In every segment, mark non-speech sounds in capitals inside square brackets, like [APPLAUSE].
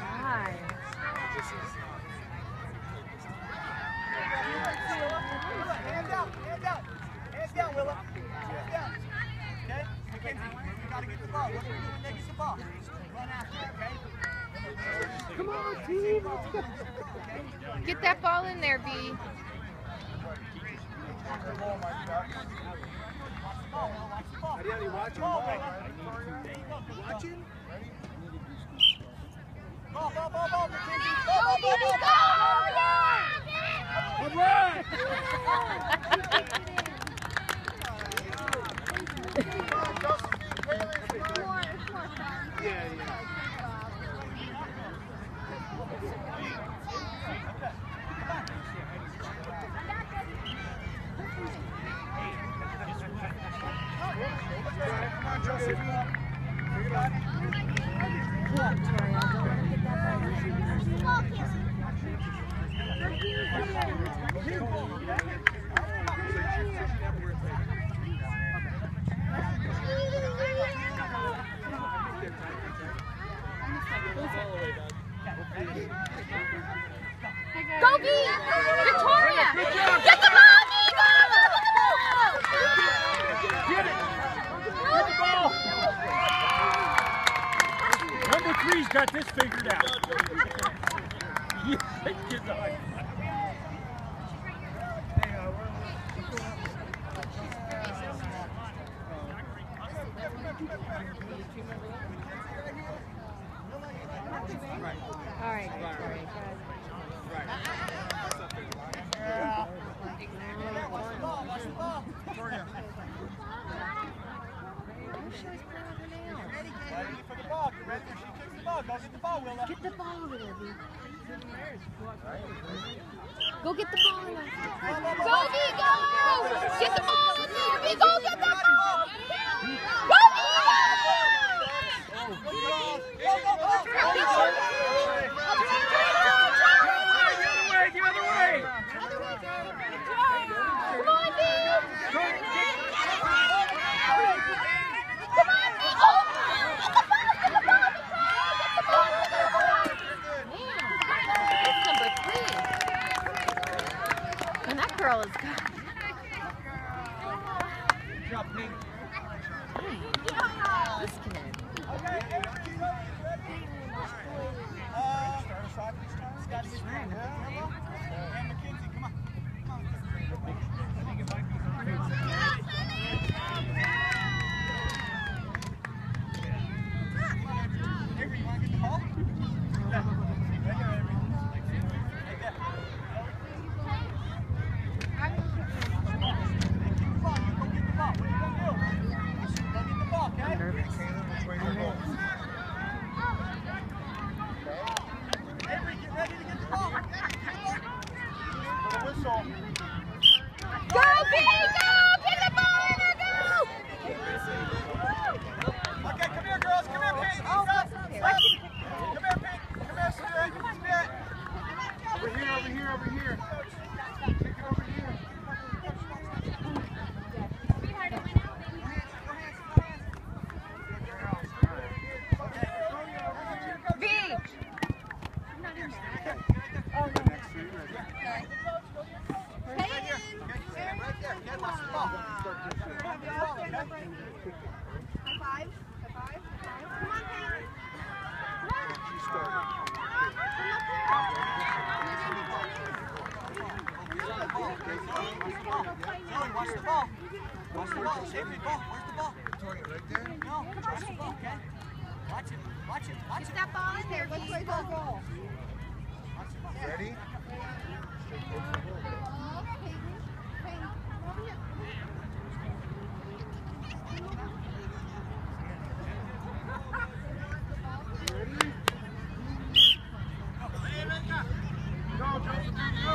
Hi. Uh, Get that ball in there, B. Watching? Yeah, yeah. Go, B! Victoria! Get the ball, B! Get it. Get the ball. Number three's got this figured out. [LAUGHS] yes, get the high five. All right. Get the ball. Go over there. Go there. Go, go! Get the ball there, B. Go get the ball! Go, B! Go, go, go. The other way, the other way. Come on, B! Come on, B! Oh! Get the ball! Get the ball! Get the ball! Get the ball! Man, that's number three. And that girl is good. Drop pink. This kid. Okay, everybody ready? Uh, Scotty, Scotty, and Mackenzie, come on. Avery, you want to get the ball? Yeah. Right there, Avery. Right there. Get the ball, go get the ball. What are you gonna do? Go get the ball, okay? Avery, get ready to get the ball. For the whistle. Go, B! Go! Get the ball in her, go! Okay, come here, girls. Come here, Pink. Oh, Come here, Pink. Come here, Spirit. Spirit. Over here, over here, over here. Take it over here. B! Right there. Get watch the ball. Watch the ball, okay? Zoe, watch the ball. Watch the ball. Save the ball. Where's the ball? right there? No, watch the ball, okay? Watch it. Watch it. Watch it. That ball in there, Watch the ball. Ready? Go, Josephine, go.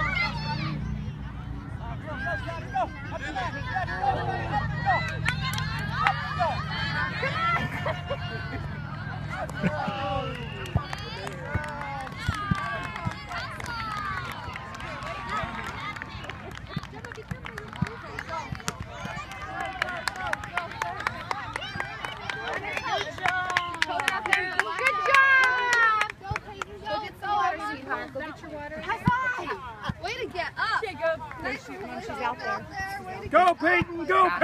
Go, go, Scotty, go. Up to that. Scotty, go, go, go, go. Up, go. Good job! Go get some water, sweetheart. Go get your water. High up. She's out there. Go, Peyton, go, Peyton.